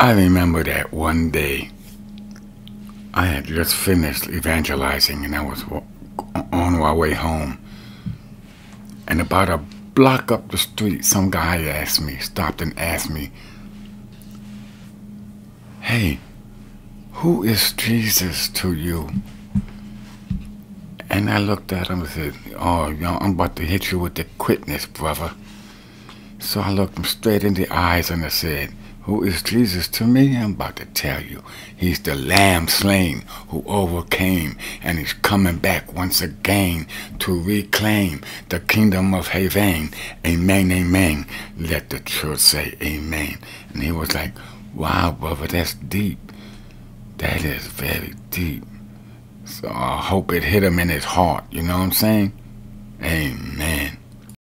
I remember that one day I had just finished evangelizing and I was on my way home. And about a block up the street, some guy asked me, stopped and asked me, Hey, who is Jesus to you? And I looked at him and said, Oh, you know, I'm about to hit you with the quickness, brother. So I looked him straight in the eyes and I said, Who is Jesus to me? I'm about to tell you. He's the lamb slain who overcame and he's coming back once again to reclaim the kingdom of heaven. Amen, amen. Let the church say amen. And he was like, Wow, brother, that's deep. That is very deep. So I hope it hit him in his heart. You know what I'm saying? Amen.